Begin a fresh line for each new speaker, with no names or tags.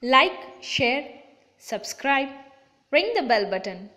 Like, share, subscribe, ring the bell button.